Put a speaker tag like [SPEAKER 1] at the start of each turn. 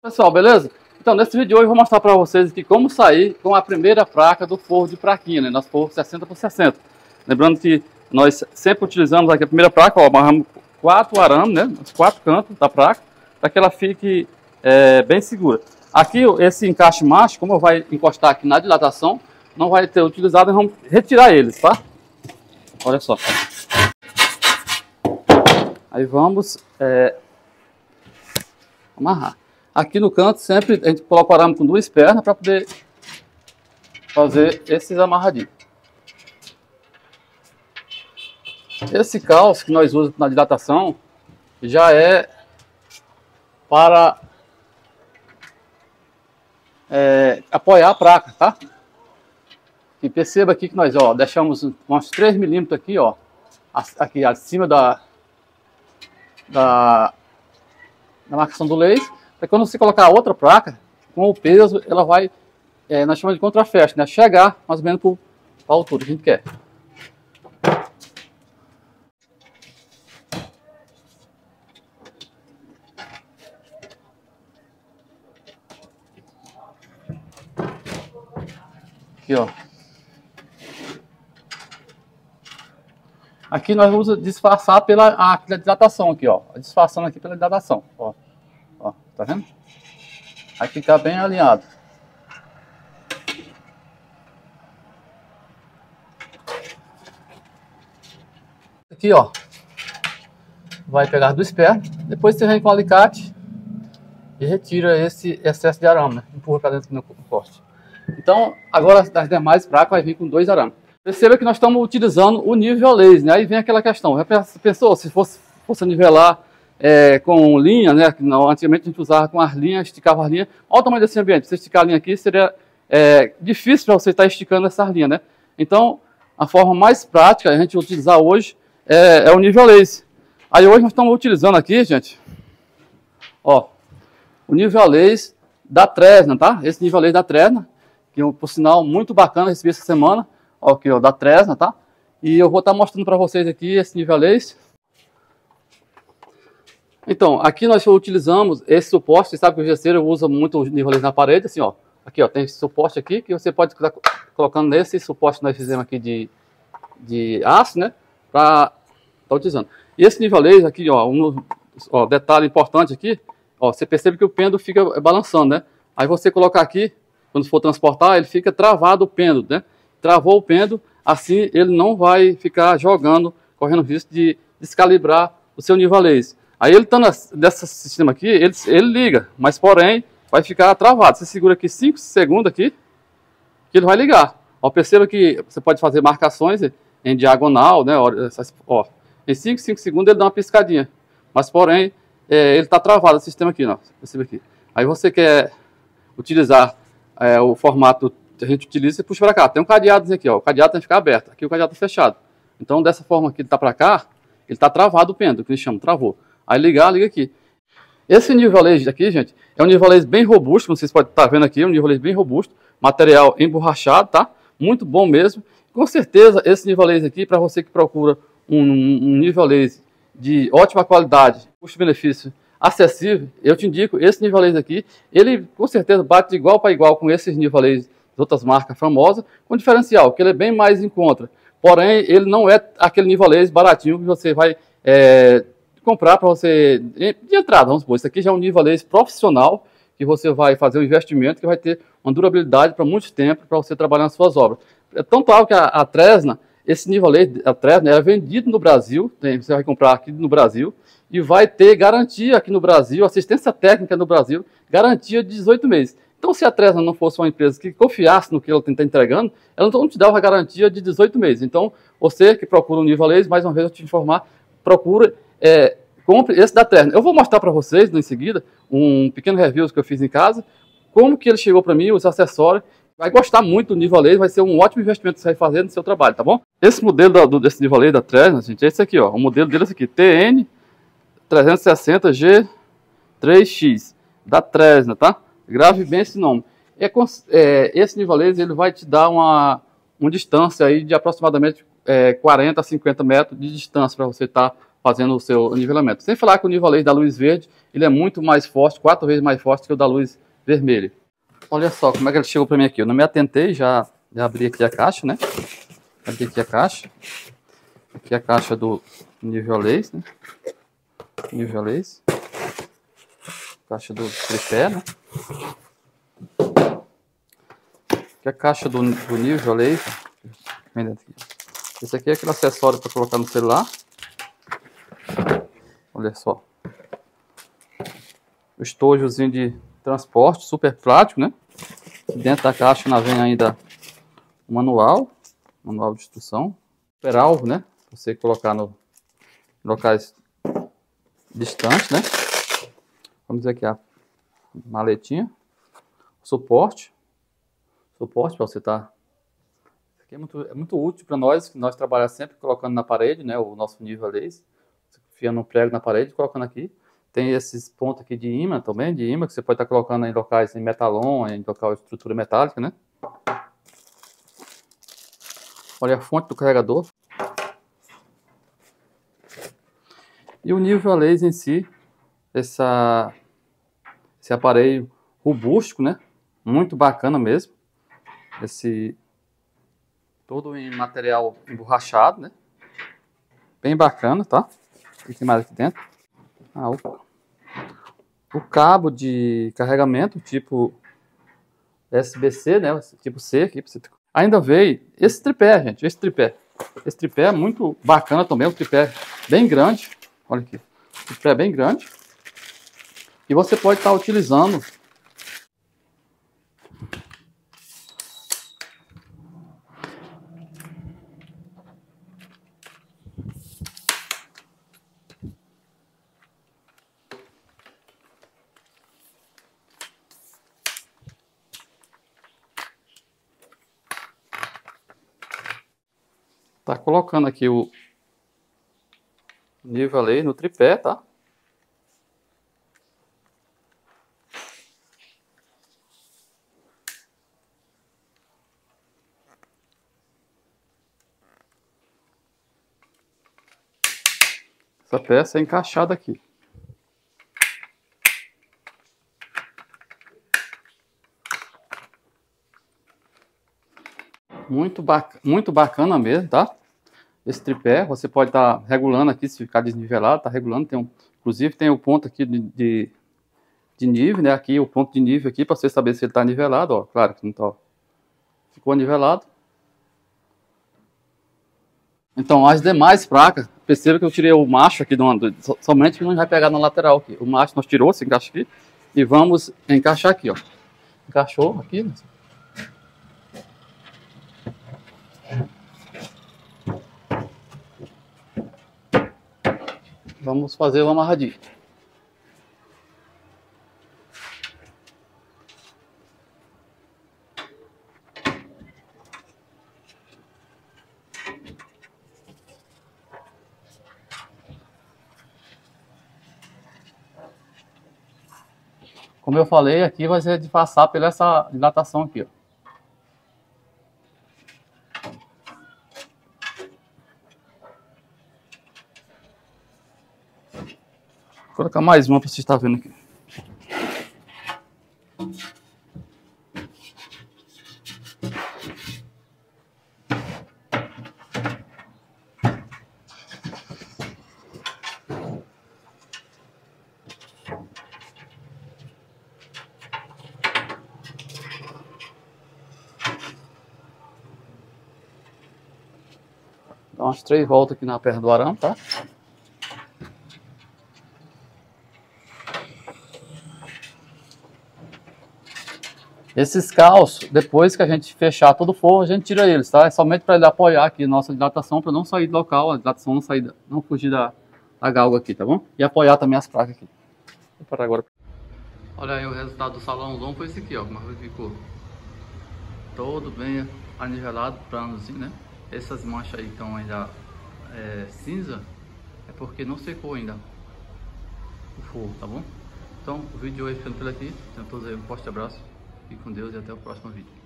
[SPEAKER 1] Pessoal, beleza? Então, nesse vídeo de hoje eu vou mostrar para vocês aqui como sair com a primeira placa do forro de praquinha, né? Nosso forro 60 por 60. Lembrando que nós sempre utilizamos aqui a primeira placa, ó, amarramos quatro arames, né? Os quatro cantos da placa, para que ela fique é, bem segura. Aqui, esse encaixe macho, como vai encostar aqui na dilatação, não vai ter utilizado, vamos retirar eles, tá? Olha só. Aí vamos é, amarrar. Aqui no canto sempre a gente coloca o arame com duas pernas para poder fazer esses amarradinhos. Esse calço que nós usamos na dilatação já é para é, apoiar a placa, tá? E perceba aqui que nós ó, deixamos uns 3 milímetros aqui, ó, aqui acima da, da, da marcação do para quando você colocar a outra placa, com o peso, ela vai, é, nós chamamos de contrafeste, né? Chegar mais ou menos para a altura que a gente quer. Aqui, ó. Aqui nós vamos disfarçar pela a, dilatação aqui, ó. Disfarçando aqui pela dilatação, ó. Tá vendo? Vai ficar bem alinhado. Aqui, ó. Vai pegar do espelho. Depois você vem com o alicate e retira esse excesso de arame, né? Empurra para dentro do corte. Então, agora das demais placas vai vir com dois arames. Perceba que nós estamos utilizando o nível laser, né? Aí vem aquela questão. Já pensou se fosse, fosse nivelar é, com linha, né? Antigamente a gente usava com as linhas, esticava as linhas. Olha o tamanho desse ambiente. Se você esticar a linha aqui, seria é, difícil para você estar esticando essas linhas, né? Então, a forma mais prática a gente utilizar hoje é, é o nível lace. Aí hoje nós estamos utilizando aqui, gente, ó, o nível lace da Tresna, tá? Esse nível lace da Tresna, que é, por sinal, muito bacana, recebi essa semana, ó, aqui, ó, da Tresna, tá? E eu vou estar mostrando para vocês aqui esse nível lace então, aqui nós utilizamos esse suporte, você sabe que o gesseiro usa muito os níveis na parede, assim, ó. Aqui, ó, tem esse suporte aqui que você pode estar colocando nesse suporte que nós fizemos aqui de, de aço, né? Tá utilizando. E esse nivelês aqui, ó, um ó, detalhe importante aqui, ó, você percebe que o pêndulo fica balançando, né? Aí você colocar aqui, quando for transportar, ele fica travado o pêndulo, né? Travou o pêndulo, assim ele não vai ficar jogando, correndo risco de descalibrar o seu nivelês. Aí ele estando desse sistema aqui, ele, ele liga, mas porém vai ficar travado. Você segura aqui 5 segundos aqui, que ele vai ligar. Ó, perceba que você pode fazer marcações em diagonal, né? Ó, em 5, 5 segundos ele dá uma piscadinha. Mas porém, é, ele está travado o sistema aqui, ó. Perceba aqui. Aí você quer utilizar é, o formato que a gente utiliza, você puxa para cá. Tem um cadeado aqui, ó. O cadeado tem que ficar aberto. Aqui o cadeado está fechado. Então, dessa forma que ele está para cá, ele está travado o pêndulo, que eles chamam, travou. Aí ligar, liga aqui. Esse nivelês aqui, gente, é um nivelês bem robusto, vocês podem estar vendo aqui, é um nivelês bem robusto, material emborrachado, tá? Muito bom mesmo. Com certeza, esse nivelês aqui, para você que procura um, um nivelês de ótima qualidade, custo-benefício acessível, eu te indico esse nivelês aqui. Ele, com certeza, bate de igual para igual com esses nivelês de outras marcas famosas, com diferencial, que ele é bem mais em conta. Porém, ele não é aquele nivelês baratinho que você vai é, comprar para você, de entrada, vamos supor, isso aqui já é um nível profissional, que você vai fazer um investimento que vai ter uma durabilidade para muito tempo para você trabalhar nas suas obras. É tão tal que a, a Tresna, esse nível a Tresna é vendido no Brasil, tem, você vai comprar aqui no Brasil, e vai ter garantia aqui no Brasil, assistência técnica no Brasil, garantia de 18 meses. Então, se a Tresna não fosse uma empresa que confiasse no que ela está entregando, ela não te dava garantia de 18 meses. Então, você que procura um nível mais uma vez eu te informar, procura é, compre esse da Terna. Eu vou mostrar para vocês, em seguida, um pequeno review que eu fiz em casa, como que ele chegou para mim, os acessórios. Vai gostar muito do laser, vai ser um ótimo investimento que você vai fazer no seu trabalho, tá bom? Esse modelo do, desse da Terna, gente, é esse aqui, ó. O modelo dele é esse aqui, TN 360G3X, da Tresna, tá? Grave bem esse nome. É, é, esse laser ele vai te dar uma, uma distância aí de aproximadamente é, 40 a 50 metros de distância para você estar tá fazendo o seu nivelamento. Sem falar que o nível da luz verde, ele é muito mais forte, quatro vezes mais forte que o da luz vermelha. Olha só como é que ele chegou para mim aqui. Eu não me atentei, já, já abri aqui a caixa, né? Abri aqui a caixa. Aqui a caixa do nível laser, né? Nível laser. Caixa do tripé, né? Aqui a caixa do, do aqui. Esse aqui é aquele acessório para colocar no celular. Olha só. O estojozinho de transporte, super prático, né? Dentro da caixa ainda vem ainda o manual, manual de instrução. Super alvo, né? Você colocar no locais distantes, né? Vamos aqui a maletinha. Suporte. Suporte para você estar tá aqui é muito, é muito útil para nós, que nós trabalhamos sempre colocando na parede, né, o nosso nível laser, enfiando um prego na parede, colocando aqui. Tem esses pontos aqui de imã também, de imã, que você pode estar tá colocando em locais em metalon, em local de estrutura metálica, né. Olha a fonte do carregador. E o nível laser em si, essa, esse aparelho robústico, né, muito bacana mesmo. Esse todo em material emborrachado, né? Bem bacana, tá? O que mais aqui dentro? Ah, o, o cabo de carregamento, tipo SBC, né? Tipo C aqui. Ainda veio esse tripé, gente, esse tripé. Esse tripé é muito bacana também, um tripé bem grande. Olha aqui, tripé bem grande. E você pode estar utilizando Tá colocando aqui o nível ali no tripé, tá? Essa peça é encaixada aqui. Muito, bac muito bacana mesmo, tá? Esse tripé, você pode estar tá regulando aqui, se ficar desnivelado, tá regulando, tem um, inclusive tem o ponto aqui de, de, de, nível, né, aqui o ponto de nível aqui, para você saber se ele está nivelado, ó, claro que não tá, ó. ficou nivelado. Então, as demais placas, perceba que eu tirei o macho aqui, do, somente que não vai pegar na lateral aqui, o macho nós tirou, se encaixa aqui, e vamos encaixar aqui, ó, encaixou aqui, Vamos fazer o amarradinho. Como eu falei, aqui vai ser de passar pela essa dilatação aqui, ó. Vou colocar mais uma para você estar vendo aqui. Dá umas três voltas aqui na perna do arame, tá? Esses calços, depois que a gente fechar todo o forro, a gente tira eles, tá? É somente para ele apoiar aqui nossa dilatação, para não sair do local, a dilatação não sair, não fugir da, da galga aqui, tá bom? E apoiar também as placas aqui. Vou parar agora. Olha aí o resultado do salãozão foi esse aqui, ó, como ficou. Todo bem anivelado, planozinho, né? Essas manchas aí estão ainda é, cinza, é porque não secou ainda o forro, tá bom? Então, o vídeo de hoje ficando por aqui. Então, todos aí um forte abraço. Fique com Deus e até o próximo vídeo.